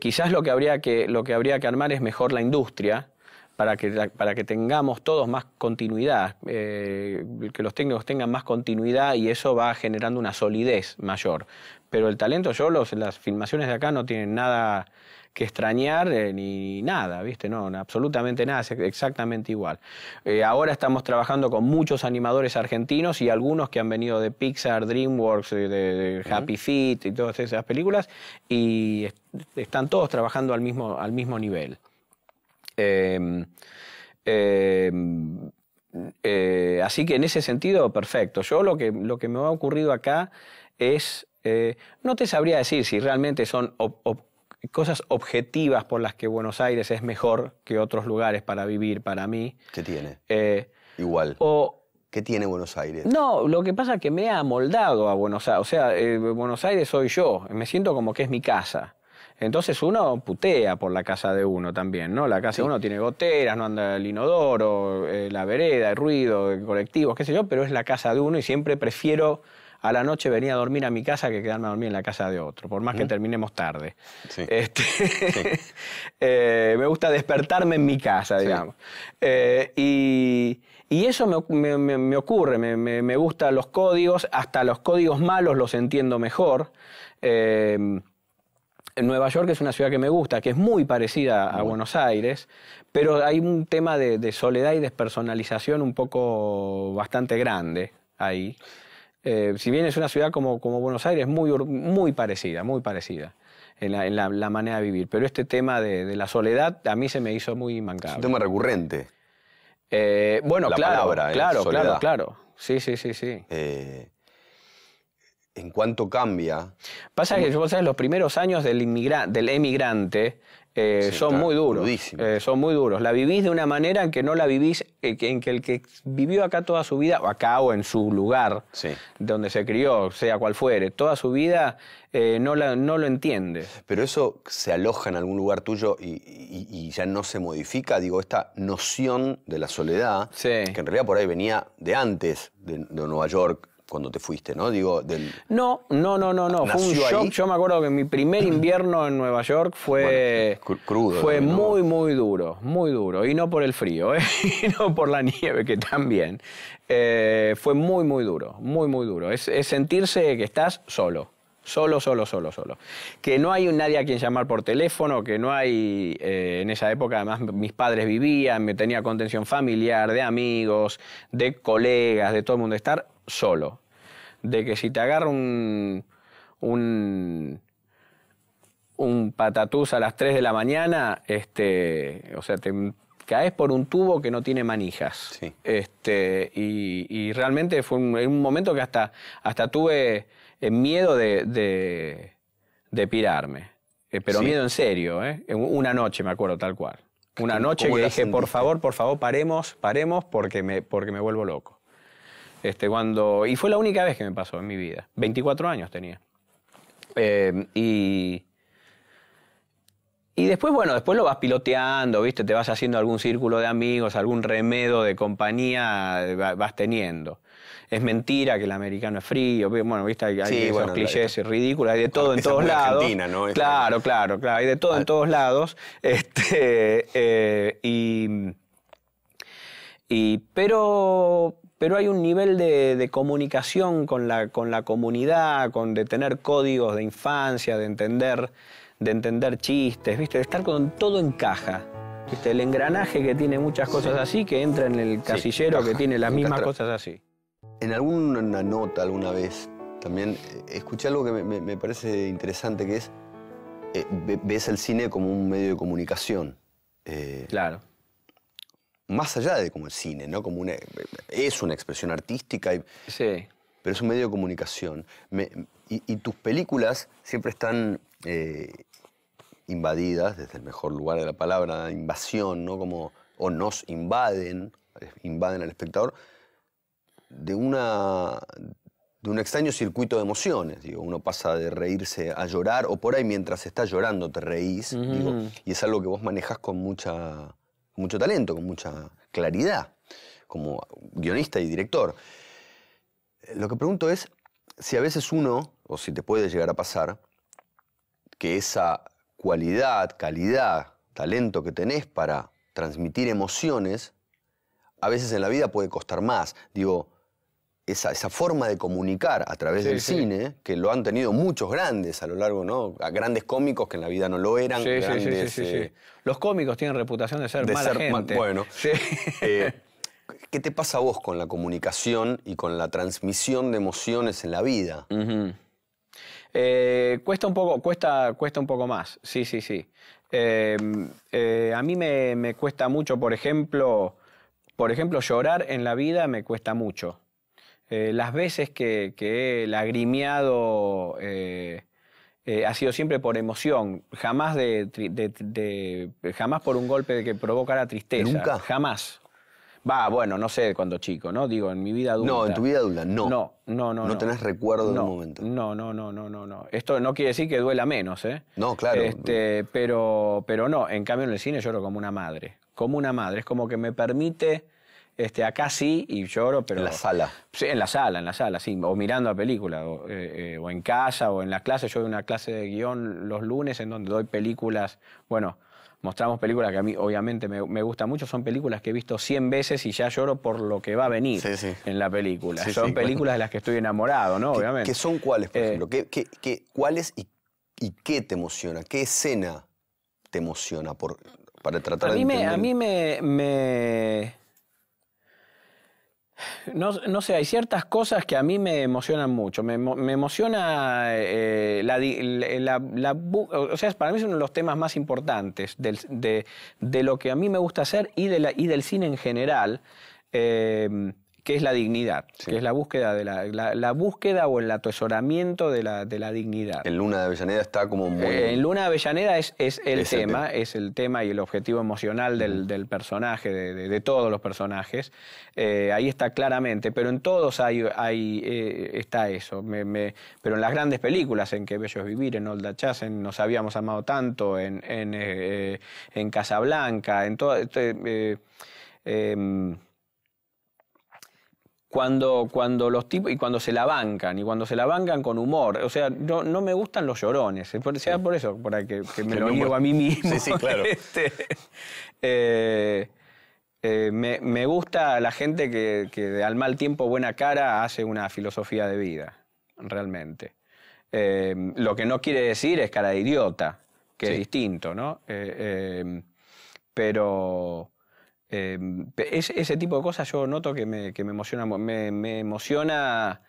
quizás lo que, habría que, lo que habría que armar es mejor la industria, para que, para que tengamos todos más continuidad, que los técnicos tengan más continuidad y eso va generando una solidez mayor. Pero el talento, yo, los, las filmaciones de acá no tienen nada que extrañar eh, ni nada, ¿viste? No, absolutamente nada, es exactamente igual. Eh, ahora estamos trabajando con muchos animadores argentinos y algunos que han venido de Pixar, DreamWorks, de, Happy Feet y todas esas películas y están todos trabajando al mismo, al mismo nivel. Em, em, eh, así que en ese sentido, perfecto. Yo lo que, lo que me ha ocurrido acá es eh, no te sabría decir si realmente son cosas objetivas por las que Buenos Aires es mejor que otros lugares para vivir para mí. ¿Qué tiene? Eh, Igual. ¿Qué tiene Buenos Aires? No, lo que pasa es que me ha amoldado a Buenos Aires. O sea, eh, Buenos Aires soy yo. Me siento como que es mi casa. Entonces uno putea por la casa de uno también, ¿no? La casa de uno tiene goteras, no anda el inodoro, la vereda, el ruido, el colectivos, qué sé yo, pero es la casa de uno y siempre prefiero a la noche venía a dormir a mi casa que quedarme a dormir en la casa de otro, por más que terminemos tarde. Este, eh, me gusta despertarme en mi casa, digamos. Eh, y, eso me, ocurre, me, gustan los códigos, hasta los códigos malos los entiendo mejor. Eh, Nueva York es una ciudad que me gusta, que es muy parecida a Buenos Aires, pero hay un tema de, de soledad y despersonalización un poco bastante grande ahí. Eh, si bien es una ciudad como, Buenos Aires, muy, muy parecida, muy parecida en, la, manera de vivir. Pero este tema de, la soledad a mí se me hizo muy mancado. Es un tema recurrente. Eh, bueno, claro, ¿eh? claro, claro, claro. Sí, sí, sí, sí. ¿En cuánto cambia? Pasa que, vos los primeros años del, del emigrante eh, son muy duros. Eh, son muy duros. La vivís de una manera en que no la vivís, eh, en que el que vivió acá toda su vida, o acá o en su lugar, donde se crió, sea cual fuere, toda su vida no, no lo entiende. Pero eso se aloja en algún lugar tuyo y, ya no se modifica. Digo, esta noción de la soledad, que en realidad por ahí venía de antes de Nueva York, cuando te fuiste, ¿no? Digo, del... No, no, no, no, no. Fue un shock. Yo me acuerdo que mi primer invierno en Nueva York fue... crudo. Fue muy, muy duro, muy duro. Y no por el frío, ¿eh? y no por la nieve, que también. Eh, fue muy, muy duro, muy, muy duro. Es, sentirse que estás solo. Solo, solo, solo, solo. Que no hay nadie a quien llamar por teléfono, que no hay, eh, en esa época además mis padres vivían, me tenía contención familiar, de amigos, de colegas, de todo el mundo. Estar solo. De que si te agarra un, un, un patatús a las 3 de la mañana, este, o sea, te caes por un tubo que no tiene manijas. Este, y, realmente fue un, momento que hasta, hasta tuve eh, miedo de, de, pirarme. Eh, pero miedo en serio, ¿eh? Una noche me acuerdo tal cual. Una noche que dije, por favor, por favor, paremos, paremos porque me, porque me vuelvo loco. Este, cuando, y fue la única vez que me pasó en mi vida. 24 años tenía. Eh, y, y después, bueno, después lo vas piloteando, ¿viste? Te vas haciendo algún círculo de amigos, algún remedo de compañía vas teniendo. Es mentira que el americano es frío, bueno, ¿viste? Hay, esos clichés ridículos, hay de todo en todos lados. ¿no? Claro, claro, claro, hay de todo en ah. todos lados. Este, eh, y, y, pero pero hay un nivel de, comunicación con la, con la comunidad, con de tener códigos de infancia, de entender, de entender chistes, ¿viste? de estar con todo en caja. ¿viste? El engranaje que tiene muchas cosas así, que entra en el casillero que tiene las mismas cosas así. En alguna nota alguna vez también escuché algo que me, parece interesante, que es, eh, ves el cine como un medio de comunicación. Eh, claro más allá de como el cine, ¿no? Como una, es una expresión artística, y, sí. pero es un medio de comunicación. y, tus películas siempre están eh, invadidas, desde el mejor lugar de la palabra, invasión, ¿no? Como, o nos invaden, invaden al espectador, de una, de un extraño circuito de emociones. Digo, uno pasa de reírse a llorar, o por ahí mientras estás llorando te reís, digo, y es algo que vos manejas con mucha, mucho talento, con mucha claridad, como guionista y director. Lo que pregunto es si a veces uno, o si te puede llegar a pasar, que esa cualidad, calidad, talento que tenés para transmitir emociones, a veces en la vida puede costar más. Digo, esa, esa, forma de comunicar a través del cine, que lo han tenido muchos grandes a lo largo, ¿no? A grandes cómicos que en la vida no lo eran. Sí, grandes, sí, eh, Los cómicos tienen reputación de ser de mala gente. bueno. Eh, ¿Qué te pasa a vos con la comunicación y con la transmisión de emociones en la vida? Eh, cuesta un poco, cuesta, cuesta un poco más, sí, sí, sí. a mí me, me, cuesta mucho, por ejemplo, por ejemplo, llorar en la vida me cuesta mucho. Eh, las veces que, he lagrimeado eh, eh, ha sido siempre por emoción, jamás, de, jamás por un golpe que provocara tristeza. ¿Nunca? Jamás. Va, bueno, no sé cuando chico, ¿no? Digo, en mi vida adulta. No, en tu vida adulta, no. No, no, no. No, tenés recuerdo de un momento. No, no, no, no, no, no. Esto no quiere decir que duela menos, ¿eh? No, claro. Este, pero, pero no, en cambio en el cine lloro como una madre. Como una madre. Es como que me permite este, acá sí, y lloro, pero... En la sala. Sí, en la sala, en la sala, sí. O mirando a película, o, eh, eh, en casa, o en la clase. Yo doy una clase de guion los lunes en donde doy películas, bueno, mostramos películas que a mí obviamente me, gustan mucho, son películas que he visto 100 veces y ya lloro por lo que va a venir en la película. son películas de las que estoy enamorado, ¿no? obviamente. ¿Qué son cuáles, por eh, ejemplo? ¿Qué, cuáles y, qué te emociona? ¿Qué escena te emociona por, para tratar a de mí A mí me no, no, sé, hay ciertas cosas que a mí me emocionan mucho. Me, emociona eh, la, O sea, para mí es uno de los temas más importantes de, lo que a mí me gusta hacer y del cine en general. Eh, que es la dignidad, que es la búsqueda, de la, búsqueda o el atesoramiento de la, de la dignidad. En Luna de Avellaneda está como muy... Eh, en Luna de Avellaneda es, es, el, tema, es el tema y el objetivo emocional del, personaje, de, todos los personajes. Eh, ahí está claramente, pero en todos hay, hay eh, está eso. pero en las grandes películas, en Que Bello es Vivir, en Old Chas, en Nos Habíamos Amado Tanto, en, en, en Casablanca, en todo... Este, em, cuando, cuando los tipos, y cuando se la bancan, y cuando se la bancan con humor. O sea, no, no me gustan los llorones. Sea por eso, para que, me lo niego a mí mismo. Sí, sí, claro. Este, eh, eh, me, gusta la gente que, que, al mal tiempo, buena cara, hace una filosofía de vida, realmente. Eh, lo que no quiere decir es cara de idiota, que es distinto, ¿no? pero Em, ese, tipo de cosas yo noto que me, que me emociona. Me, emociona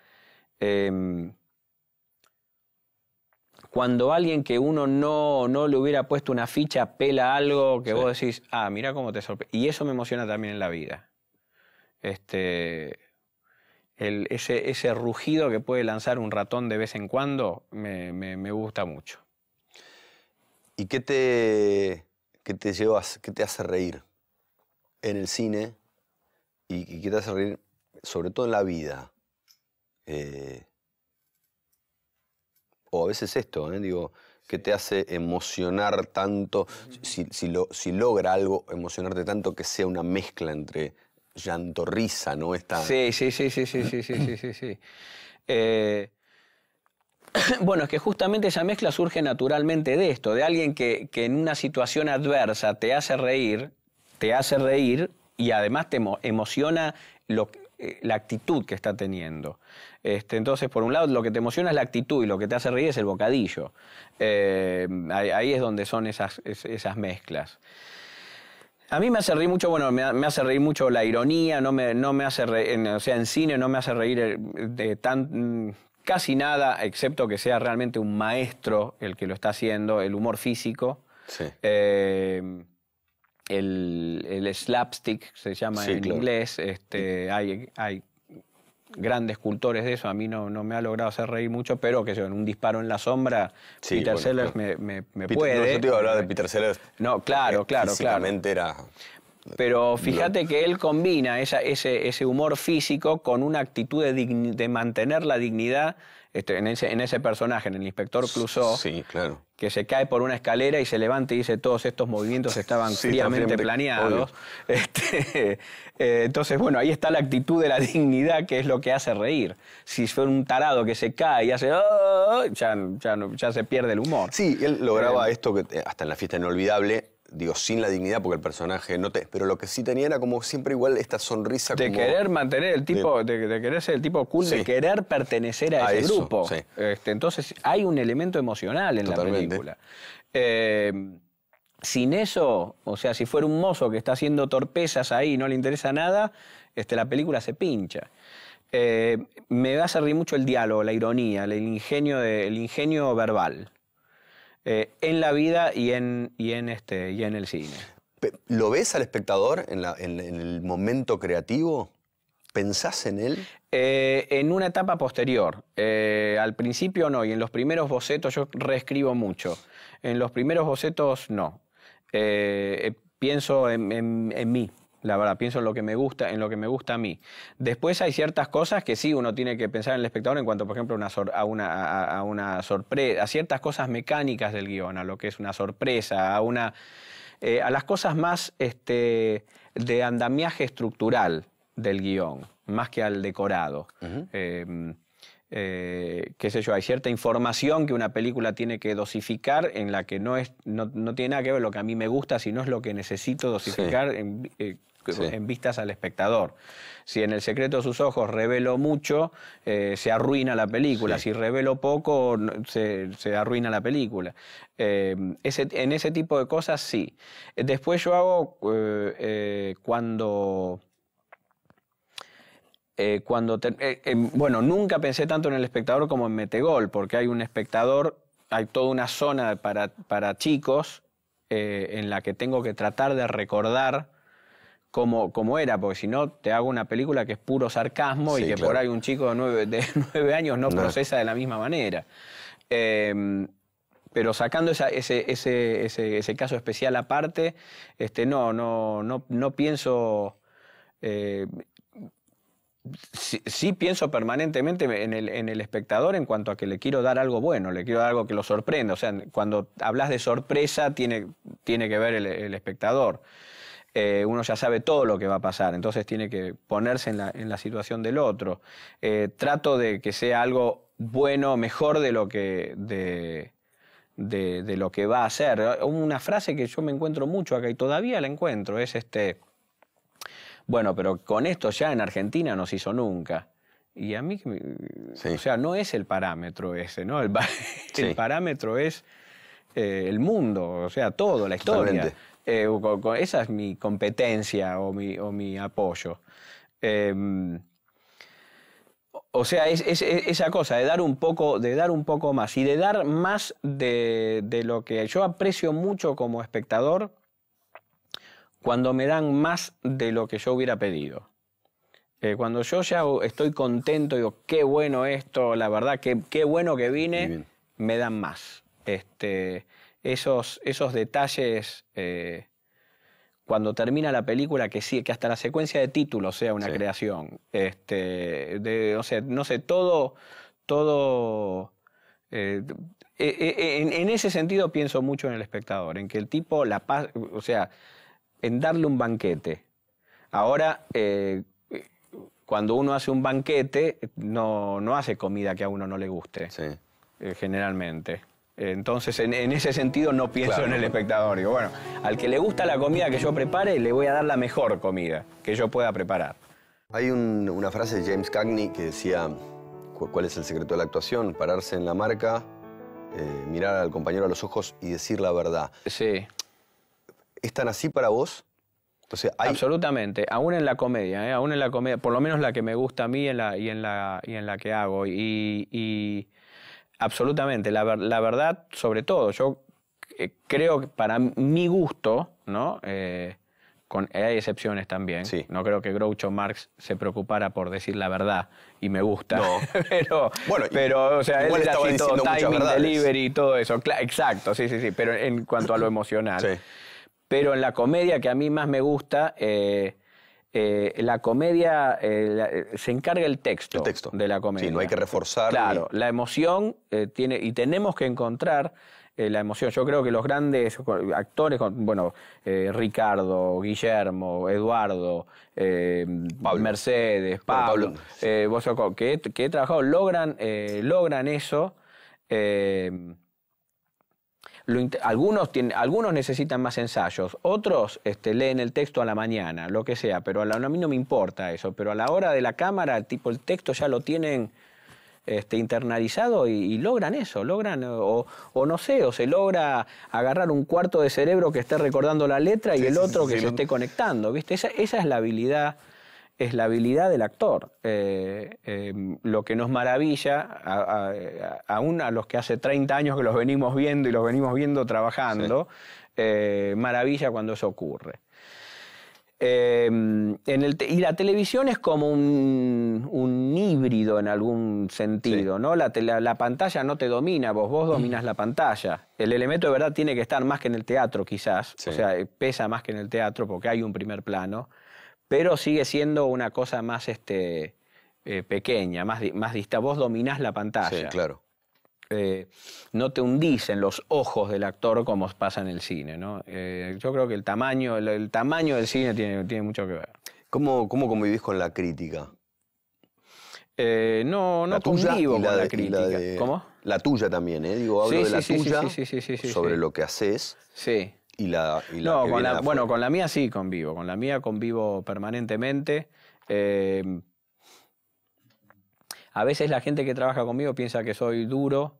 em, cuando alguien que uno no, no, le hubiera puesto una ficha pela algo que vos decís, ah, mira cómo te sorprende. Y eso me emociona también en la vida. Este, el, ese, ese, rugido que puede lanzar un ratón de vez en cuando me, me gusta mucho. ¿Y qué te, qué te llevas, qué te hace reír? En el cine y, que te hace reír, sobre todo en la vida. Eh, o a veces esto, ¿eh? digo, que te hace emocionar tanto, si, si, logra algo emocionarte tanto que sea una mezcla entre llanto, risa, ¿no? Esta... Sí, sí, sí, sí, sí, sí, sí, sí, sí. Eh, bueno, es que justamente esa mezcla surge naturalmente de esto, de alguien que, que en una situación adversa te hace reír te hace reír y además te emociona eh, la actitud que está teniendo. Este, entonces, por un lado, lo que te emociona es la actitud y lo que te hace reír es el bocadillo. Eh, ahí, es donde son esas, esas mezclas. A mí me hace reír mucho, bueno, me, hace reír mucho la ironía, no me, no me hace reír, o sea, en cine no me hace reír eh, de tan, casi nada, excepto que sea realmente un maestro el que lo está haciendo, el humor físico. Sí el, slapstick, se llama en inglés. Este, hay, hay grandes cultores de eso. A mí no, no me ha logrado hacer reír mucho, pero que en un disparo en la sombra, Peter Sellers me, me, puede. No, yo te iba a hablar de Peter Sellers. No, claro, claro, claro. era. pero fíjate que él combina ese, ese, humor físico con una actitud de, de mantener la dignidad este, en, ese, en, ese, personaje, en el inspector Clouseau, sí, claro. que se cae por una escalera y se levanta y dice todos estos movimientos estaban fríamente planeados. Este, eh, entonces, bueno, ahí está la actitud de la dignidad que es lo que hace reír. Si fue un tarado que se cae y hace, oh", ya, ya, ya, se pierde el humor. Sí, él lograba eh, esto que eh, hasta en la fiesta inolvidable digo, sin la dignidad, porque el personaje no te. Pero lo que sí tenía era como siempre igual esta sonrisa. De querer mantener el tipo, de, querer ser el tipo cool, de querer pertenecer a, ese grupo. Este, entonces hay un elemento emocional en la película. Eh, sin eso, o sea, si fuera un mozo que está haciendo torpezas ahí y no le interesa nada, este, la película se pincha. Eh, me va a servir mucho el diálogo, la ironía, el ingenio, el ingenio verbal. Eh, en la vida y en, y, en este, y en el cine. ¿Lo ves al espectador en, el momento creativo? ¿Pensás en él? Eh, en una etapa posterior. Eh, al principio no, y en los primeros bocetos yo reescribo mucho. En los primeros bocetos no. pienso en mí, la verdad, pienso en lo que me gusta, en lo que me gusta a mí. Después hay ciertas cosas que sí uno tiene que pensar en el espectador en cuanto, por ejemplo, a, una, a, una sorpresa, a ciertas cosas mecánicas del guion, a lo que es una sorpresa, a una. Eh, a las cosas más este, de andamiaje estructural del guion, más que al decorado. Em, eh, qué sé yo, hay cierta información que una película tiene que dosificar en la que no, es, no, tiene nada que ver lo que a mí me gusta, sino es lo que necesito dosificar en, eh, en vistas al espectador. Si en El secreto de sus ojos revelo mucho, eh, se arruina la película. Si revelo poco, se, arruina la película. Eh, en ese tipo de cosas sí. Después yo hago eh, cuando... cuando bueno, nunca pensé tanto en el espectador como en Metegol, porque hay un espectador, hay toda una zona para, para chicos en la que tengo que tratar de recordar como, era, porque si no te hago una película que es puro sarcasmo y que por ahí un chico de nueve, de nueve años no, procesa de la misma manera. Em, pero sacando ese, ese, ese, caso especial aparte, este, no, no, no, no pienso. Eh, sí, pienso permanentemente en el, en el, espectador en cuanto a que le quiero dar algo bueno, le quiero dar algo que lo sorprenda. O sea, cuando hablas de sorpresa, tiene, tiene que ver el espectador. Eh, uno ya sabe todo lo que va a pasar, entonces tiene que ponerse en la, situación del otro. Eh, trato de que sea algo bueno, mejor de lo que, de, de, lo que va a ser. Una frase que yo me encuentro mucho acá y todavía la encuentro es este, bueno, pero con esto ya en Argentina no se hizo nunca. Y a mí, o sea, no es el parámetro ese, ¿no? El, parámetro es eh, el mundo, o sea, todo, la historia. Eh, esa es mi competencia o mi, o mi apoyo. Em, o sea, es, esa cosa de dar un poco, de dar un poco más y de dar más de, lo que yo aprecio mucho como espectador cuando me dan más de lo que yo hubiera pedido. Eh, cuando yo ya estoy contento, digo, qué bueno esto, la verdad, qué, qué bueno que vine, me dan más. Este, esos, esos detalles eh, cuando termina la película, que sí, que hasta la secuencia de títulos sea una creación. Este, de, o sea, no sé, todo, todo. Eh, eh, en, ese sentido pienso mucho en el espectador, en que el tipo la paz, o sea, en darle un banquete. Ahora, cuando uno hace un banquete, no, no hace comida que a uno no le guste, generalmente. Entonces, en, ese sentido no pienso en el espectador. Digo, bueno, al que le gusta la comida que yo prepare, le voy a dar la mejor comida que yo pueda preparar. Hay una frase de James Cagney que decía, ¿cuál es el secreto de la actuación? Pararse en la marca, eh, mirar al compañero a los ojos y decir la verdad. Sí. ¿Es tan así para vos? Entonces, Absolutamente, aún en la comedia, ¿eh? aún en la comedia, por lo menos la que me gusta a mí y en la, y en la, y en la que hago. y Absolutamente, la, verdad sobre todo. Yo eh, creo que para mi gusto, ¿no? Eh, con, hay excepciones también. No creo que Groucho Marx se preocupara por decir la verdad y me gusta. No. pero, bueno, pero, o sea, él era así todo timing, delivery y todo eso. exacto, sí, sí, sí. Pero en cuanto a lo emocional. pero en la comedia que a mí más me gusta, eh, eh, la comedia se encarga el texto, el texto, de la comedia. Sí, no hay que reforzar. Claro, la emoción tiene, y tenemos que encontrar la emoción. Yo creo que los grandes actores, bueno, Ricardo, Guillermo, Eduardo, Mercedes, Pablo, vos, que, que, he trabajado, logran, logran eso algunos, algunos necesitan más ensayos, otros este, leen el texto a la mañana, lo que sea, pero a, mí no me importa eso, pero a la hora de la cámara, tipo el texto ya lo tienen este, internalizado y, logran eso, logran, o, no sé, o se logra agarrar un cuarto de cerebro que esté recordando la letra y el otro que se esté conectando, ¿viste? Esa, esa es la habilidad es la habilidad del actor. Eh, em, lo que nos maravilla, aún a los que hace 30 años que los venimos viendo y los venimos viendo trabajando, eh, maravilla cuando eso ocurre. Em, y la televisión es como un, híbrido en algún sentido, ¿no? La, pantalla no te domina, vos, vos dominas la pantalla. El elemento de verdad tiene que estar más que en el teatro, quizás. O sea, pesa más que en el teatro porque hay un primer plano pero sigue siendo una cosa más este, eh, pequeña, más, más dista. Vos dominás la pantalla. Sí, claro. Eh, no te hundís en los ojos del actor como pasa en el cine. ¿no? Eh, yo creo que el tamaño, el, tamaño del cine tiene, tiene, mucho que ver. ¿Cómo, ¿Cómo convivís con la crítica? no, no convivo con la, crítica. ¿Cómo? La tuya también, ¿eh? Digo, hablo de la tuya sobre lo que haces. Sí. Y la, no, con la, bueno, con la mía sí convivo, con la mía convivo permanentemente. Eh, a veces la gente que trabaja conmigo piensa que soy duro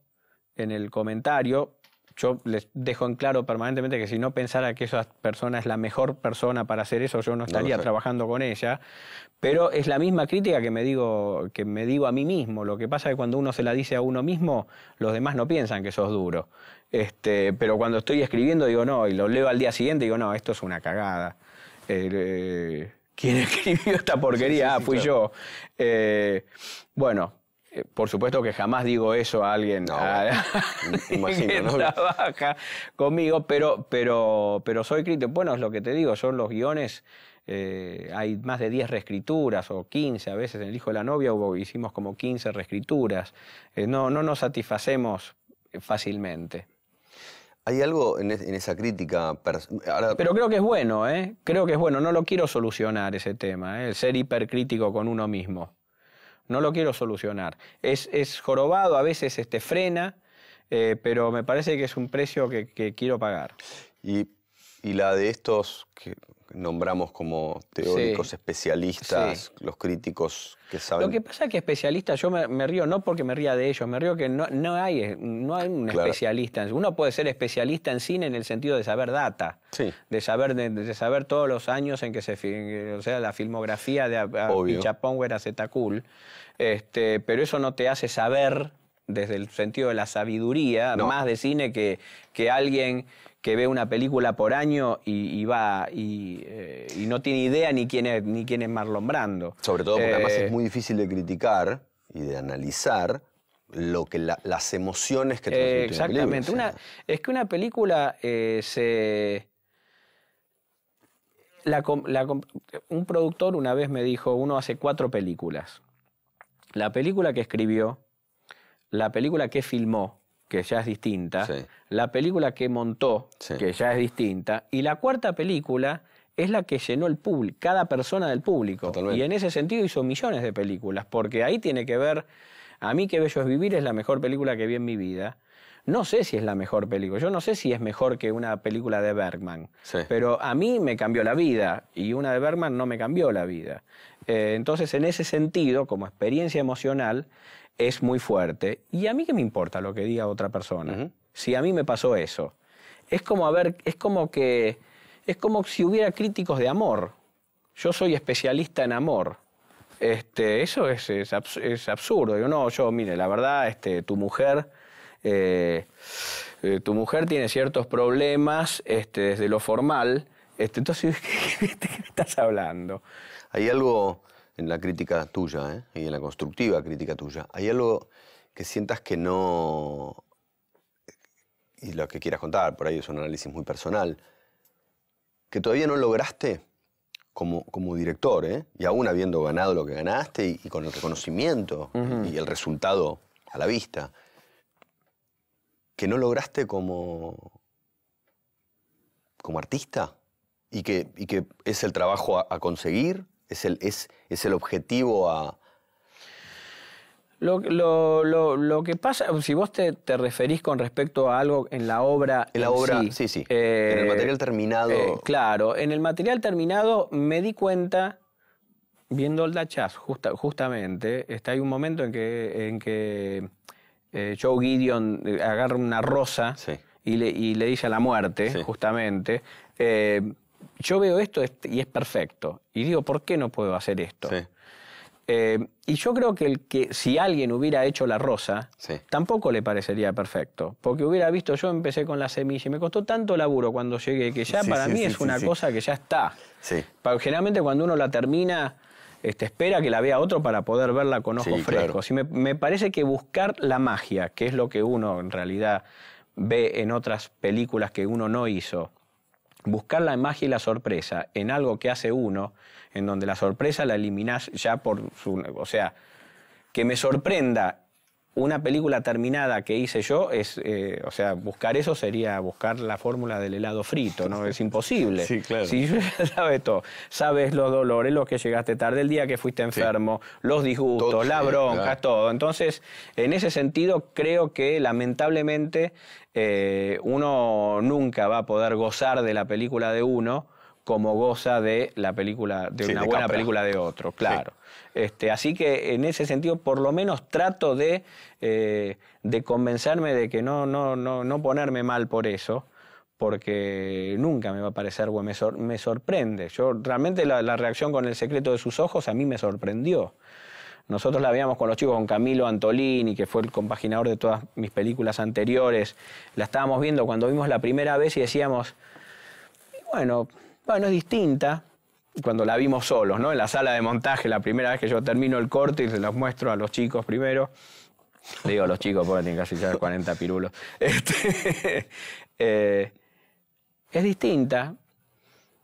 en el comentario. Yo les dejo en claro permanentemente que si no pensara que esa persona es la mejor persona para hacer eso, yo no estaría trabajando con ella. Pero es la misma crítica que me, digo, que me digo a mí mismo. Lo que pasa es que cuando uno se la dice a uno mismo, los demás no piensan que sos duro. Este, pero cuando estoy escribiendo digo no, y lo leo al día siguiente digo no, esto es una cagada. Eh, ¿Quién escribió esta porquería? ah, fui yo. Eh, bueno, por supuesto que jamás digo eso a alguien que trabaja conmigo, pero, pero, pero soy crítico. Bueno, es lo que te digo, son los guiones. hay más de 10 reescrituras o 15 a veces en El Hijo de la Novia hubo, hicimos como 15 reescrituras. no, no nos satisfacemos fácilmente. Hay algo en, esa crítica. Pero creo que es bueno, ¿eh? Creo que es bueno. No lo quiero solucionar ese tema, ¿eh? el ser hipercrítico con uno mismo. No lo quiero solucionar. Es, es jorobado, a veces este, frena, eh, pero me parece que es un precio que, quiero pagar. Y, y, la de estos que nombramos como teóricos especialistas, los críticos que saben. Lo que pasa es que especialistas, yo me, río no porque me ría de ellos, me río que no, no, hay, no hay un especialista. Uno puede ser especialista en cine en el sentido de saber data, de, saber, de, saber todos los años en que se. O sea, la filmografía de Pichaponguera era Cool. Este, pero eso no te hace saber desde el sentido de la sabiduría, más de cine que, que alguien que ve una película por año y, va eh, y, no tiene idea ni quién es, ni quién es Marlon Brando. Sobre todo porque además es eh, muy difícil de criticar y de analizar lo que las emociones que transmite Exactamente. Una, es que una película eh, se... un productor una vez me dijo, uno hace cuatro películas. La película que escribió, la película que filmó, que ya es distinta, la película que montó, que ya es distinta, y la cuarta película es la que llenó el público, cada persona del público. Y en ese sentido hizo millones de películas, porque ahí tiene que ver, a mí que Bello es Vivir es la mejor película que vi en mi vida. No sé si es la mejor película, yo no sé si es mejor que una película de Bergman, pero a mí me cambió la vida y una de Bergman no me cambió la vida. Eh, entonces, en ese sentido, como experiencia emocional, es muy fuerte. Y a mí qué me importa lo que diga otra persona. Si a mí me pasó eso. Es como a ver, es como que es como si hubiera críticos de amor. Yo soy especialista en amor. Este, eso es, es, absurdo. Yo no, yo, mire, la verdad, este, tu mujer, eh, eh, tu mujer tiene ciertos problemas este, desde lo formal. Este, entonces, ¿qué, qué, qué estás hablando? Hay algo en la crítica tuya ¿eh? y en la constructiva crítica tuya, ¿hay algo que sientas que no... y lo que quieras contar, por ahí es un análisis muy personal, que todavía no lograste como, como director, ¿eh? y aún habiendo ganado lo que ganaste y, con el reconocimiento y el resultado a la vista, que no lograste como, como artista y que, y que es el trabajo a, conseguir, es el, es, es el objetivo a, lo, lo, lo, que pasa, si vos te, te, referís con respecto a algo en la obra. En la obra, sí, sí. en el eh, material terminado. Eh, claro, en el material terminado me di cuenta, viendo el Dachas, justa, justamente, está, hay un momento en que, en que eh, Joe Gideon agarra una rosa y, le, y, le, dice a la muerte, justamente. Yo veo esto y es perfecto. Y digo, ¿por qué no puedo hacer esto? Eh, y yo creo que, el que si alguien hubiera hecho la rosa, tampoco le parecería perfecto. Porque hubiera visto, yo empecé con la semilla y me costó tanto laburo cuando llegué que ya para mí es una cosa que ya está. generalmente cuando uno la termina, este, espera que la vea otro para poder verla con ojos frescos. Y me, me parece que buscar la magia, que es lo que uno en realidad ve en otras películas que uno no hizo, buscar la magia y la sorpresa en algo que hace uno, en donde la sorpresa la eliminás ya por su... O sea, que me sorprenda una película terminada que hice yo es, eh, o sea, buscar eso sería buscar la fórmula del helado frito, ¿no? Es imposible. Sí, claro. Si ya sabes todo, sabes los dolores, los que llegaste tarde, el día que fuiste enfermo, los disgustos, la bronca, todo. Entonces, en ese sentido, creo que lamentablemente eh, uno nunca va a poder gozar de la película de uno como goza de la película, de una buena película de otro, claro. Este, así que en ese sentido, por lo menos trato de, eh, de convencerme de que no, no, no, no ponerme mal por eso, porque nunca me va a parecer bueno, me, me sorprende. Yo realmente la, la, reacción con el secreto de sus ojos a mí me sorprendió. Nosotros la veíamos con los chicos, con Camilo Antolini, que fue el compaginador de todas mis películas anteriores. La estábamos viendo cuando vimos la primera vez y decíamos, bueno, bueno, es distinta. Cuando la vimos solos, ¿no? En la sala de montaje, la primera vez que yo termino el corte y se los muestro a los chicos primero. digo a los chicos porque tienen casi ya 40 pirulos. Este, eh, es distinta.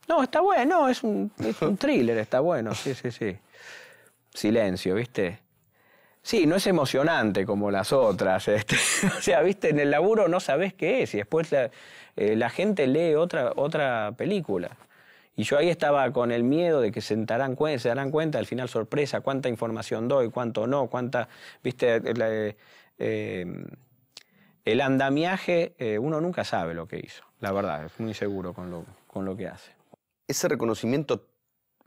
No, está bueno, es un, es un thriller, está bueno, sí, sí, sí. Silencio, ¿viste? Sí, no es emocionante como las otras. Este, o sea, viste, en el laburo no sabes qué es y después la, eh, la gente lee otra, otra película. Y yo ahí estaba con el miedo de que se darán, cuenta, se darán cuenta, al final sorpresa, cuánta información doy, cuánto no, cuánta, viste, eh, el andamiaje, eh, uno nunca sabe lo que hizo, la verdad, es muy seguro con lo, con lo que hace. Ese reconocimiento,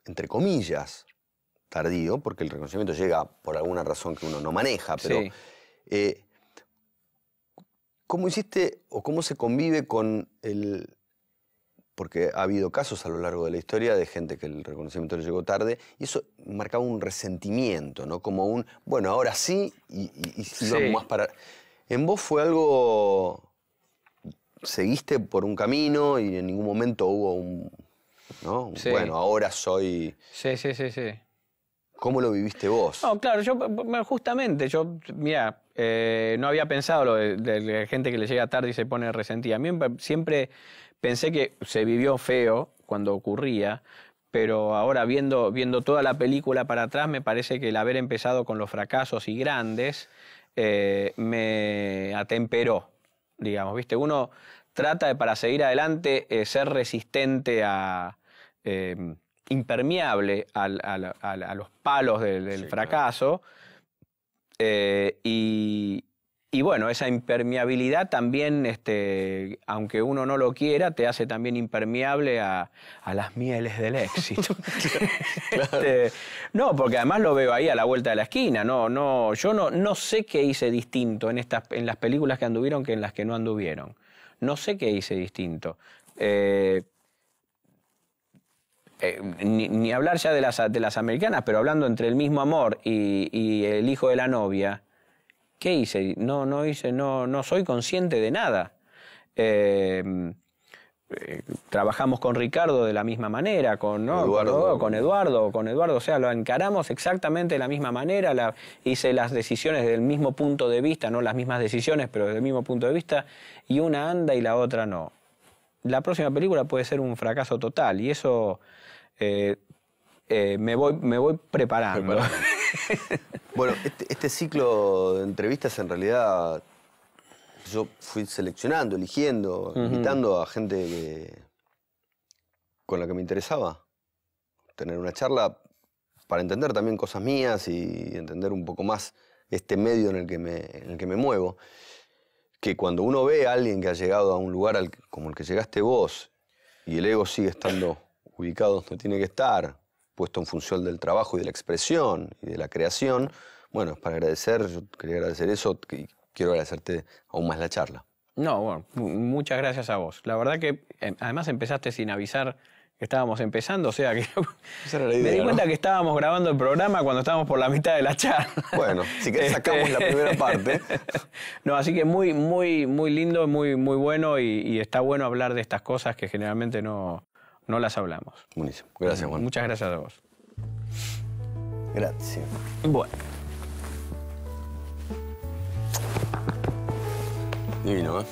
entre comillas, tardío, porque el reconocimiento llega por alguna razón que uno no maneja, pero eh, ¿cómo hiciste o cómo se convive con el, porque ha habido casos a lo largo de la historia de gente que el reconocimiento le llegó tarde, y eso marcaba un resentimiento, ¿no? Como un, bueno, ahora sí, y, y, más para... En vos fue algo... Seguiste por un camino y en ningún momento hubo un... ¿no? Bueno, ahora soy... Sí, sí, sí, sí. ¿Cómo lo viviste vos? No, claro, yo justamente, yo, mira, eh, no había pensado lo de, de, la gente que le llega tarde y se pone resentida. A mí siempre Pensé que se vivió feo cuando ocurría, pero ahora viendo, viendo toda la película para atrás, me parece que el haber empezado con los fracasos y grandes eh, me atemperó, digamos, ¿viste? Uno trata de, para seguir adelante, eh, ser resistente a... Eh, impermeable a, los palos del, fracaso y, y bueno, esa impermeabilidad también, este, aunque uno no lo quiera, te hace también impermeable a, las mieles del éxito. Este, no, porque además lo veo ahí a la vuelta de la esquina. No, no, yo no, no sé qué hice distinto en, estas, en las películas que anduvieron que en las que no anduvieron. No sé qué hice distinto. Eh, eh, ni, hablar ya de las, de las americanas, pero hablando entre el mismo amor y, y el hijo de la novia ¿Qué hice? No, no hice, no, no soy consciente de nada. Eh, eh, trabajamos con Ricardo de la misma manera, con, Eduardo. Con, Eduardo, con Eduardo, o sea, lo encaramos exactamente de la misma manera, hice las decisiones del mismo punto de vista, no las mismas decisiones, pero del mismo punto de vista, y una anda y la otra no. la próxima película puede ser un fracaso total y eso eh, eh, me, voy, me voy preparando. bueno, este, este, ciclo de entrevistas en realidad yo fui seleccionando, eligiendo, invitando a gente con la que me interesaba tener una charla para entender también cosas mías y entender un poco más este medio en el que me, en el que me muevo. Que cuando uno ve a alguien que ha llegado a un lugar como el que llegaste vos y el ego sigue estando ubicado donde tiene que estar, puesto en función del trabajo y de la expresión y de la creación, bueno, es para agradecer, yo quería agradecer eso y quiero agradecerte aún más la charla. No, bueno, muchas gracias a vos. La verdad que em, además empezaste sin avisar que estábamos empezando, o sea que me di cuenta que estábamos grabando el programa cuando estábamos por la mitad de la charla. Bueno, si querés sacamos la primera parte. no, así que muy, muy, muy lindo, muy, muy bueno y, está bueno hablar de estas cosas que generalmente no, no las hablamos. Buenísimo. Gracias, Juan. Muchas gracias a vos. Gracias. Bueno. Divino, ¿eh?